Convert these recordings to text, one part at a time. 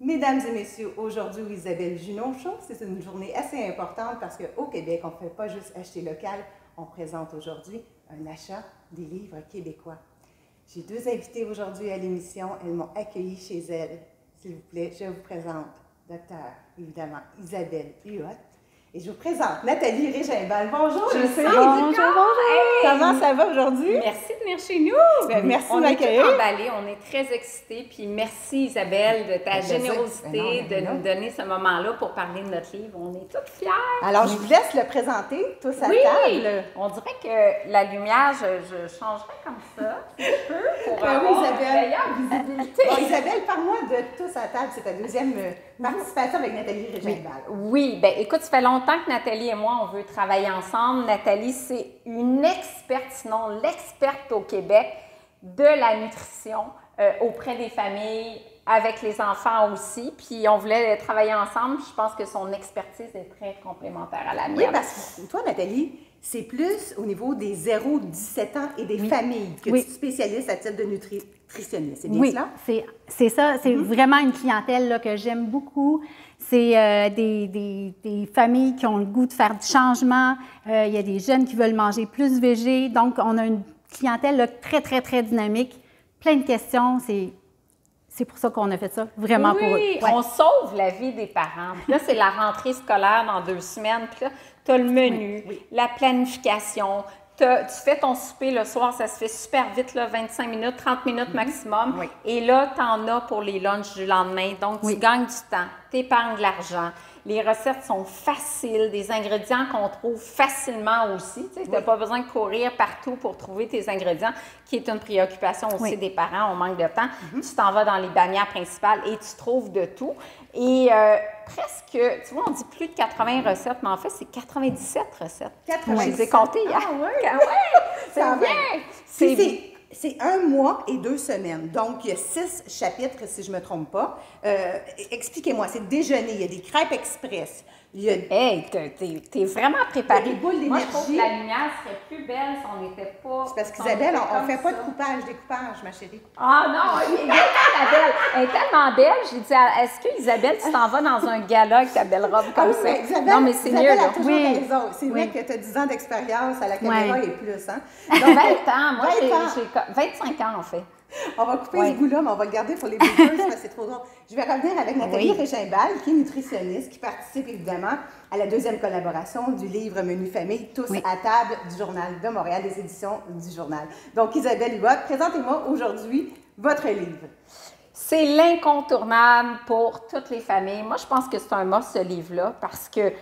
Mesdames et messieurs, aujourd'hui, Isabelle Junot Show, c'est une journée assez importante parce qu'au Québec, on ne fait pas juste acheter local, on présente aujourd'hui un achat des livres québécois. J'ai deux invités aujourd'hui à l'émission. Elles m'ont accueilli chez elles. S'il vous plaît, je vous présente, docteur, évidemment, Isabelle Huot, et je vous présente Nathalie Régimbal. Bonjour, je sais. Bonjour, bonjour. Comment ça va aujourd'hui? Merci de venir chez nous. Ben, merci on de m'accueillir. On est emballés, on est très excités. Puis merci Isabelle de ta Ben, générosité ben non, ben de nous donner ce moment-là pour parler de notre livre. On est toutes fiers. Alors, je vous laisse le présenter, tous à Oui, table. on dirait que la lumière, je, comme ça, si je peux, pour oui, avoir Isabelle. une meilleure visibilité. Bon, Isabelle, parle-moi de tous à table. C'est ta deuxième euh, participation avec Nathalie Régimbal. Oui, ben écoute, ça fait longtemps que Nathalie et moi, on veut travailler ensemble. Nathalie, c'est une experte, sinon l'experte au Québec de la nutrition euh, auprès des familles, avec les enfants aussi. Puis on voulait travailler ensemble. Je pense que son expertise est très complémentaire à la Oui, mienne. parce que toi, Nathalie, c'est plus au niveau des 0-17 ans et des familles que Oui. tu te spécialises à titre de nutri- C'est bien Oui, cela? c'est c'est ça. C'est Mhm. vraiment une clientèle là, que j'aime beaucoup. C'est euh, des, des- des familles qui ont le goût de faire du changement. Euh, il y a des jeunes qui veulent manger plus végé. Donc, on a une clientèle là, très, très, très dynamique. Plein de questions. C'est c'est pour ça qu'on a fait ça, vraiment oui, pour eux. Ouais. on sauve la vie des parents. Puis là, c'est la rentrée scolaire dans deux semaines. Puis là, tu as le menu, oui. la planification. Tu fais ton souper le soir, ça se fait super vite, là, 25 minutes, 30 minutes maximum. Oui. Et là, tu en as pour les lunchs du lendemain. Donc, Oui. tu gagnes du temps, tu épargnes de l'argent. Les recettes sont faciles, des ingrédients qu'on trouve facilement aussi. Tu n'as pas besoin de courir partout pour trouver tes ingrédients, qui est une préoccupation aussi Oui. des parents, on manque de temps. Tu t'en vas dans les bannières principales et tu trouves de tout. Et euh, presque, tu vois, on dit plus de 80 recettes, mais en fait, c'est 97 recettes. 97. Je les ai comptées hier. Ah ouais? Ah ouais, c'est bien. C'est C'est un mois et deux semaines. Donc, il y a six chapitres, si je ne me trompe pas. Euh, Expliquez-moi, c'est déjeuner, il y a des crêpes express, il y a Hey, t'es- vraiment a des boules Moi, je trouve que d'énergie. la lumière serait plus belle si on n'était pas. C'est parce qu'Isabelle, on ne fait pas de ça. coupage, découpage, ma chérie. Ah non, elle est tellement belle. Elle est tellement belle. J'ai dit, à- est-ce que Isabelle, tu t'en vas dans un gala avec ta belle robe comme Ah oui, ça? Isabelle, non, mais c'est Isabelle mieux, a là. toujours Oui. raison. C'est vrai Oui. que tu as 10 ans d'expérience à la caméra et plus. Hein? Donc, 20 ans. Moi, 20 j'ai 25 ans, en fait. On va couper Ouais. ce bout-là, mais on va le garder pour les bloopers parce que c'est trop drôle. Je vais revenir avec Nathalie Oui. Régimbal, qui est nutritionniste, qui participe évidemment à la deuxième collaboration du livre Menu Famille, Tous Oui. à table du Journal de Montréal, des éditions du Journal. Donc, Isabelle Huot, présentez-moi aujourd'hui votre livre. C'est l'incontournable pour toutes les familles. Moi, je pense que c'est un must, ce livre-là, parce que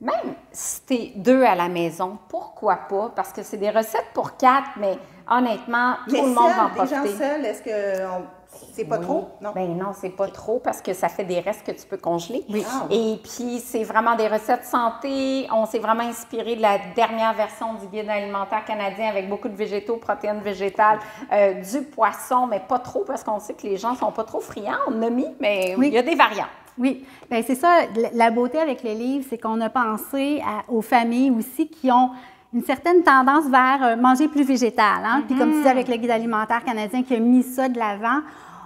même si t'es deux à la maison, pourquoi pas? Parce que c'est des recettes pour quatre, mais honnêtement, tout Mais le monde va en seul, des gens seuls, est-ce que on- c'est pas trop? Non? Ben non, c'est pas trop parce que ça fait des restes que tu peux congeler. Ah oui. Et puis, c'est vraiment des recettes santé. On s'est vraiment inspiré de la dernière version du guide alimentaire canadien avec beaucoup de végétaux, protéines végétales, euh, du poisson, mais pas trop parce qu'on sait que les gens sont pas trop friands. On en a mis, mais Oui. il y a des variantes. Oui, bien c'est ça. La- La beauté avec le livre, c'est qu'on a pensé à- aux familles aussi qui ont une certaine tendance vers euh, manger plus végétal. Hein? Puis comme tu dis avec le guide alimentaire canadien qui a mis ça de l'avant,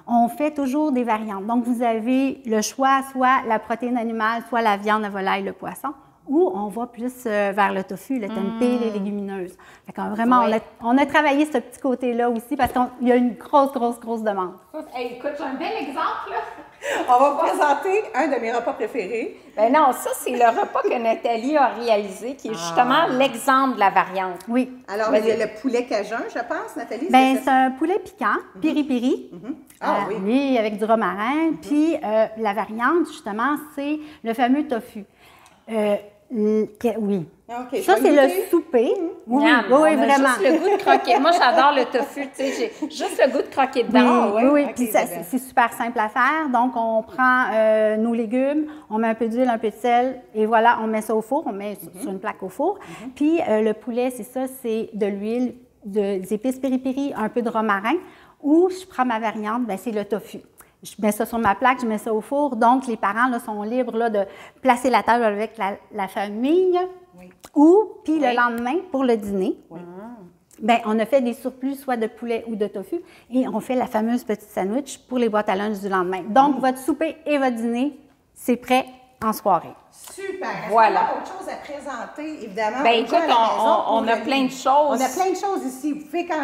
on fait toujours des variantes. Donc vous avez le choix, soit la protéine animale, soit la viande, la volaille, le poisson. Ou on va plus euh, vers le tofu, le tempeh, les légumineuses. Fait qu'on vraiment, Oui. on, a, on a travaillé ce petit côté-là aussi parce qu'il y a une grosse, grosse, grosse demande. Hey, écoute, j'ai un bel exemple, là. On va vous présenter un de mes repas préférés. Ben non, ça, c'est le repas que Nathalie a réalisé, qui est justement l'exemple de la variante. Oui. Alors, il y a le poulet cajun, je pense, Nathalie. Ben, c'est un poulet piquant, piri-piri. Ah Euh, oui. avec du romarin. Puis euh, la variante, justement, c'est le fameux tofu. Euh, oui. Ah, Ça, c'est le souper. Oui, Miam, oui, vraiment. juste le goût de croquer. Moi, j'adore le tofu, tu sais, j'ai juste le goût de croquer dedans. oui, oui. Puis ça, Isabelle. c'est super simple à faire. Donc, on prend euh, nos légumes, on met un peu d'huile, un peu de sel, et voilà, on met ça au four, on met sur- Mhm. sur une plaque au four. Puis euh, le poulet, c'est ça, c'est de l'huile, de- des épices piri-piri, un peu de romarin. Ou je prends ma variante, ben, c'est le tofu. Je mets ça sur ma plaque, je mets ça au four. Donc, les parents là, sont libres là, de placer la table avec la, la famille. Oui. Ou, puis Oui. le lendemain, pour le dîner, ben, on a fait des surplus soit de poulet ou de tofu et on fait la fameuse petite sandwich pour les boîtes à lunch du lendemain. Donc, votre souper et votre dîner, c'est prêt en soirée. Super. Voilà. a autre chose à présenter, évidemment? Ben, écoute, on- on- a le plein de choses. On a plein de choses ici. Vous pouvez, quand,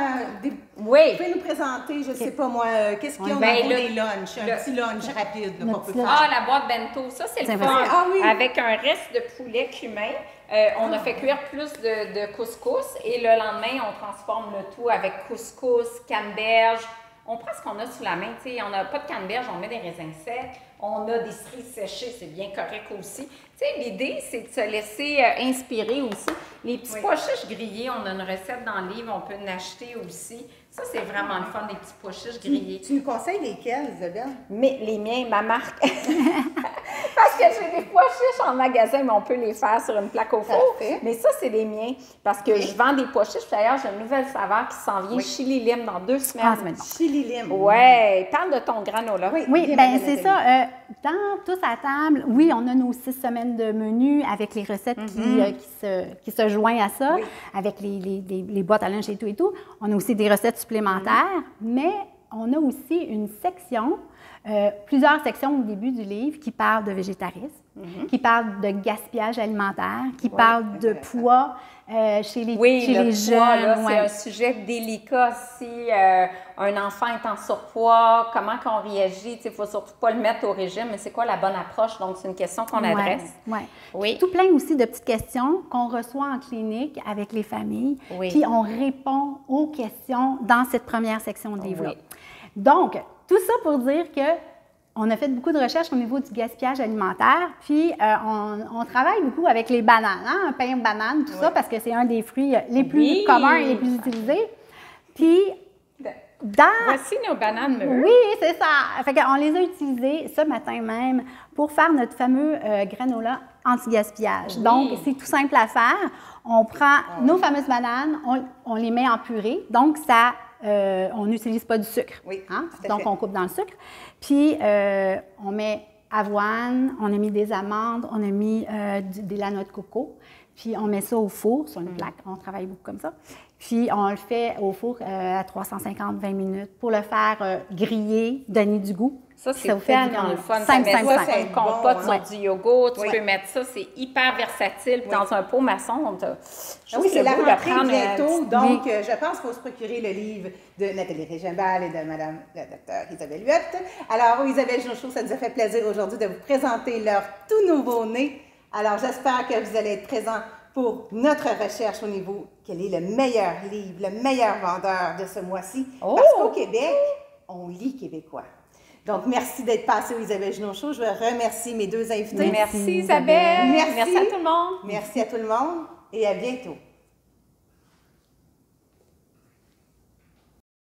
des- vous Oui. pouvez nous présenter, je ne sais pas moi, euh, qu'est-ce qu'il y a Ben, des lunchs? Un le- petit lunch rapide là, faire. Ah, la boîte bento, ça c'est le fun. Ah oui. Avec un reste de poulet cumin. Euh, on a fait cuire plus de, de couscous et le lendemain, on transforme le tout avec couscous, canneberge. On prend ce qu'on a sous la main. tu sais. On n'a pas de canneberge, on met des raisins secs. On a des cerises séchées, c'est bien correct aussi. Tu sais, l'idée, c'est de se laisser euh, inspirer aussi. Les petits Oui. pois chiches grillés, on a une recette dans le livre, on peut en acheter aussi. Ça, c'est vraiment le fun, les petits pois chiches grillés. Tu nous conseilles lesquels, Isabelle? Mais les miens, ma marque. Parce que j'ai des pois chiches en magasin, mais on peut les faire sur une plaque au four. Parfait. Mais ça, c'est les miens. Parce que je vends des pois chiches. D'ailleurs, j'ai une nouvelle saveur qui s'en vient, Oui. chili lime, dans deux semaines. Ah, être bon. Chili lime. Ouais, parle de ton granola. Oui. Oui, Bien, ben c'est ça. euh, dans Tous à table, oui, on a nos six semaines de menu avec les recettes qui, euh, qui se, qui se joignent à ça, Oui. avec les, les- les- les boîtes à linge et tout et tout. On a aussi des recettes supplémentaires, mais on a aussi une section, euh, plusieurs sections au début du livre qui parlent de végétarisme, qui parlent de gaspillage alimentaire, qui parlent de poids euh, chez les, Oui, chez le les poids, jeunes. là, c'est ouais. un sujet délicat si euh, un enfant est en surpoids, comment qu'on réagit. Il ne faut surtout pas le mettre au régime, mais c'est quoi la bonne approche? Donc, c'est une question qu'on Ouais, adresse. ouais. Oui. Tout plein aussi de petites questions qu'on reçoit en clinique avec les familles. Oui. Puis on répond aux questions dans cette première section de livre-là. Oui. Donc, tout ça pour dire que on a fait beaucoup de recherches au niveau du gaspillage alimentaire, puis euh, on, on travaille beaucoup avec les bananes, hein, un pain banane, tout ça, parce que c'est un des fruits les plus Oui. communs et les plus utilisés. Puis, dans, Voici nos bananes mûres. oui, c'est ça. Fait on les a utilisés ce matin même pour faire notre fameux euh, granola anti-gaspillage. Oui. Donc, c'est tout simple à faire. On prend nos fameuses bananes, on, on les met en purée. Donc, ça, euh, on n'utilise pas du sucre. Oui, hein? Donc, fait. on coupe dans le sucre. Puis, euh, on met avoine, on a mis des amandes, on a mis euh, du- de la noix de coco. Puis, on met ça au four sur une Mm. plaque. On travaille beaucoup comme ça. Puis, on le fait au four euh, à 350-20 minutes pour le faire euh, griller, donner du goût. Ça, c'est vous fait du tellement le fun. Simple, ça met simple, ça simple. sur une compote, Bon, sur du yogourt. Tu Oui. peux mettre ça. C'est hyper versatile. Puis Dans un pot maçon, on t'a- je Ah oui, c'est le la rentrée prendre un bientôt, petit- donc euh, je pense qu'il faut se procurer le livre de Nathalie Régimbal et de Madame la docteure Isabelle Huette. Alors, Isabelle Jonchot, ça nous a fait plaisir aujourd'hui de vous présenter leur tout nouveau-né. Alors, j'espère que vous allez être présents pour notre recherche au niveau quel est le meilleur livre, le meilleur vendeur de ce mois-ci. Oh! Parce qu'au Québec, on lit québécois. Donc, merci d'être passé au Isabelle Jonchot. Je veux remercier mes deux invités. Merci, Merci, Isabelle. Isabelle. Merci à tout le monde. Merci à tout le monde et à bientôt.